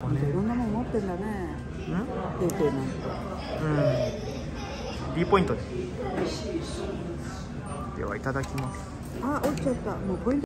いろんなもん持ってんだね。うん。ペイペイなんてうん D ポイントでではいただきます。あ落ちちゃった。もうポイント